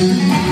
Mm-hmm.